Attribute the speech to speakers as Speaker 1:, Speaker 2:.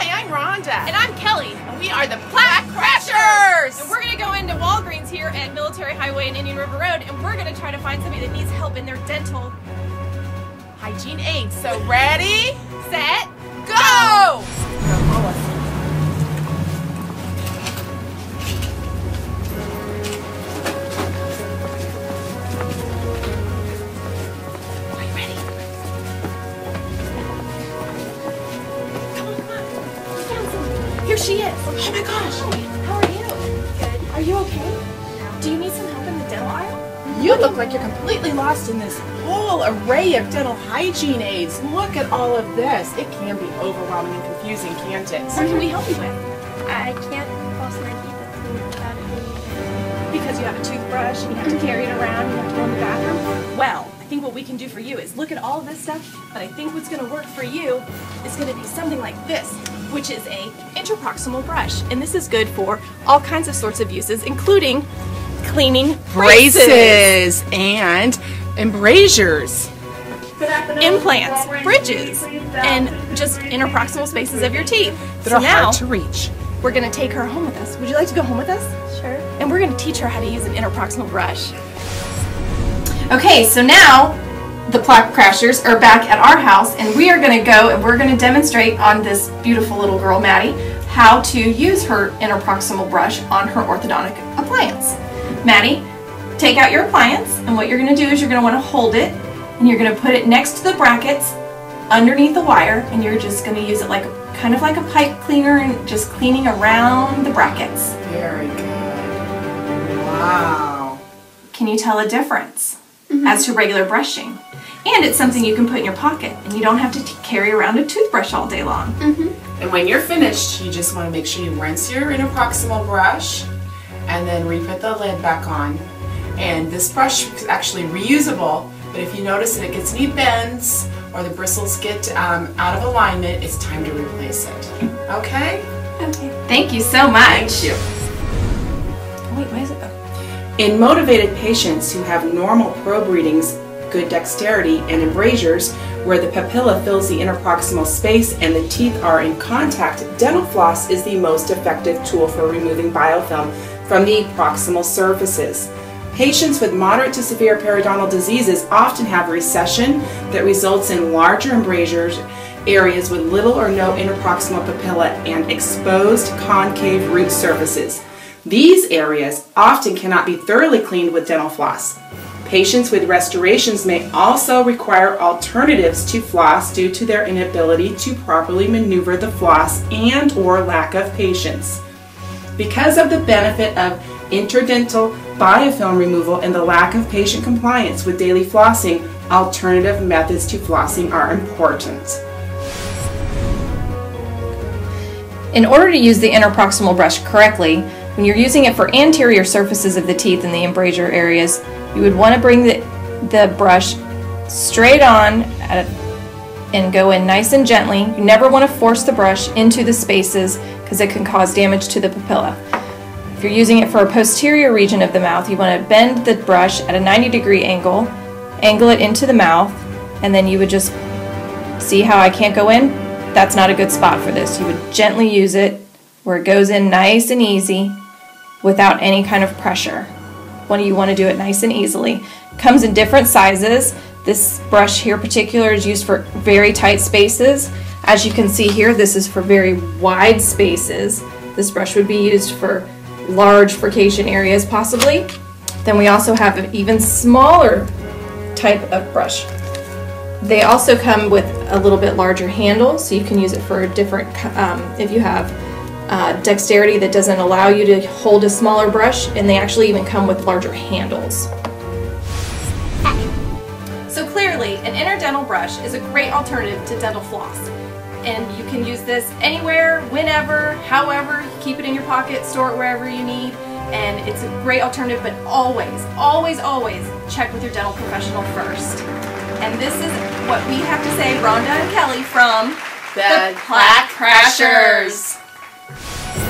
Speaker 1: Hi, I'm Rhonda.
Speaker 2: And I'm Kelly.
Speaker 1: And we are the Plaque Crashers.
Speaker 2: And we're going to go into Walgreens here at Military Highway and Indian River Road, and we're going to try to find somebody that needs help in their dental
Speaker 1: hygiene aids. So ready,
Speaker 2: set,
Speaker 1: go!
Speaker 2: She is.
Speaker 1: Oh my gosh.
Speaker 2: How are you? Good. Are you okay? Do you need some help in the dental aisle?
Speaker 1: You look like you're completely lost in this whole array of dental hygiene aids. Look at all of this. It can be overwhelming and confusing, can't it?
Speaker 2: What can we help you with?
Speaker 3: I can't floss my teeth without it being
Speaker 2: Because you have a toothbrush and you have to mm-hmm. carry it around, you have to go in the bathroom? Well, I think what we can do for you is look at all of this stuff, but I think what's going to work for you is going to be something like this, which is a interproximal brush. And this is good for all kinds of sorts of uses, including cleaning braces,
Speaker 1: Braces and embrasures.
Speaker 2: implants, bridges, and just interproximal spaces of your teeth.
Speaker 1: that
Speaker 2: so
Speaker 1: are
Speaker 2: now
Speaker 1: hard to reach.
Speaker 2: we're going to take her home with us. Would you like to go home with us?
Speaker 3: Sure.
Speaker 2: And we're going to teach her how to use an interproximal brush. Okay, so now the plaque crashers are back at our house and we are going to go and we're going to demonstrate on this beautiful little girl, Maddie, how to use her interproximal brush on her orthodontic appliance. Maddie, take out your appliance and what you're going to do is you're going to want to hold it and you're going to put it next to the brackets underneath the wire and you're just going to use it like kind of like a pipe cleaner and just cleaning around the brackets.
Speaker 1: Very good. Wow.
Speaker 2: Can you tell a difference as to regular brushing? And it's something you can put in your pocket and you don't have to t- carry around a toothbrush all day long.
Speaker 1: And when you're finished, you just want to make sure you rinse your interproximal brush and then re-put the lid back on. And this brush is actually reusable, but if you notice that it gets any bends or the bristles get um, out of alignment, it's time to replace it. Okay?
Speaker 3: Okay.
Speaker 2: Thank you so much.
Speaker 1: Thank you. In motivated patients who have normal probe readings, good dexterity, and embrasures, where the papilla fills the interproximal space and the teeth are in contact, dental floss is the most effective tool for removing biofilm from the proximal surfaces. Patients with moderate to severe periodontal diseases often have recession that results in larger embrasures areas with little or no interproximal papilla and exposed concave root surfaces. These areas often cannot be thoroughly cleaned with dental floss. Patients with restorations may also require alternatives to floss due to their inability to properly maneuver the floss and or lack of patience. Because of the benefit of interdental biofilm removal and the lack of patient compliance with daily flossing, alternative methods to flossing are important.
Speaker 4: In order to use the interproximal brush correctly, when you're using it for anterior surfaces of the teeth in the embrasure areas, you would want to bring the, the brush straight on a, and go in nice and gently. You never want to force the brush into the spaces because it can cause damage to the papilla. If you're using it for a posterior region of the mouth, you want to bend the brush at a 90 degree angle, angle it into the mouth, and then you would just see how I can't go in? That's not a good spot for this. You would gently use it where it goes in nice and easy without any kind of pressure. When you want to do it nice and easily. Comes in different sizes. This brush here particular is used for very tight spaces. As you can see here, this is for very wide spaces. This brush would be used for large furcation areas possibly. Then we also have an even smaller type of brush. They also come with a little bit larger handle, so you can use it for different, um, if you have uh, dexterity that doesn't allow you to hold a smaller brush, and they actually even come with larger handles.
Speaker 2: So clearly, an interdental brush is a great alternative to dental floss. And you can use this anywhere, whenever, however, keep it in your pocket, store it wherever you need. And it's a great alternative, but always, always, always check with your dental professional first. And this is what we have to say, Rhonda and Kelly from
Speaker 1: The Plaque Crashers you